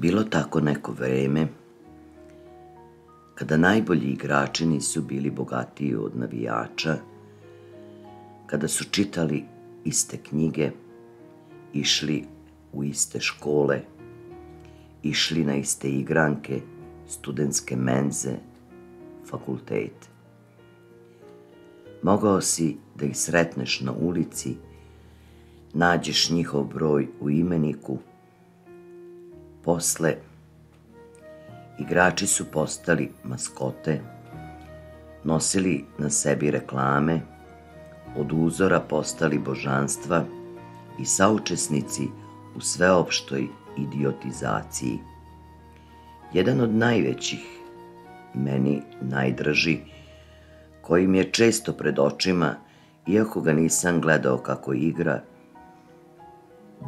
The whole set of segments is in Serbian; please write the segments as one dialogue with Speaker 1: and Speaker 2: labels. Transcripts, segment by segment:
Speaker 1: bilo tako neko vreme kada najbolji igrači nisu bili bogatiji od navijača, kada su čitali iste knjige, išli u iste škole, išli na iste igranke, studentske menze, fakultete. Mogao si da ih sretneš na ulici, nađeš njihov broj u imeniku, posle igrači su postali maskote, nosili na sebi reklame, od uzora postali božanstva i saučesnici u sveopštoj idiotizaciji. Jedan od najvećih, meni najdraži, koji mi je često pred očima, iako ga nisam gledao kako igra,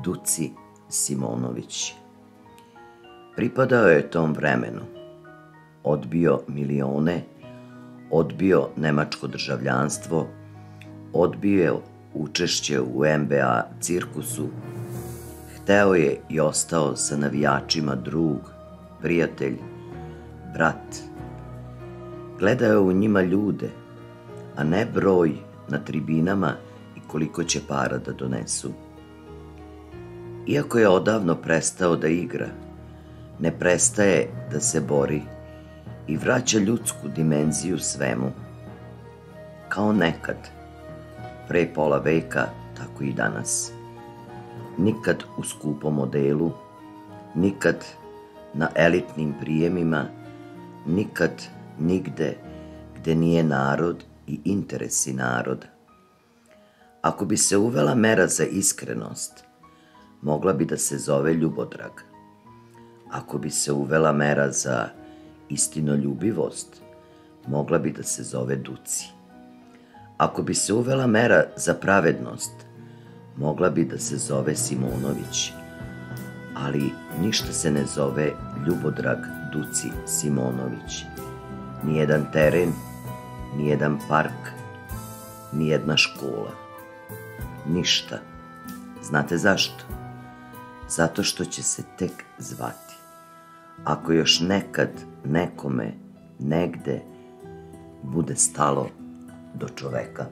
Speaker 1: Duci Simonović. Pripadao je tom vremenu. Odbio milione, odbio nemačko državljanstvo, odbio učešće u NBA cirkusu, hteo je i ostao sa navijačima drug, prijatelj, brat. Gledao je u njima ljude, a ne broj na tribinama i koliko će para da donesu. Iako je odavno prestao da igra, ne prestaje da se bori i vraća ljudsku dimenziju svemu. Kao nekad, pre pola veka, tako i danas. Nikad u skupom modelu, nikad na elitnim prijemima, nikad nigde gde nije narod i interesi naroda. Ako bi se uvela mera za iskrenost, mogla bi da se zove ljubodrag. Ako bi se uvela mera za istinoljubivost, mogla bi da se zove duci. Ako bi se uvela mera za pravednost, mogla bi da se zove Simonović, ali ništa se ne zove Ljubodrag Duci Simonović. Nijedan teren, nijedan park, nijedna škola. Ništa. Znate zašto? Zato što će se tek zvati. Ako još nekad nekome, negde, bude stalo do čoveka.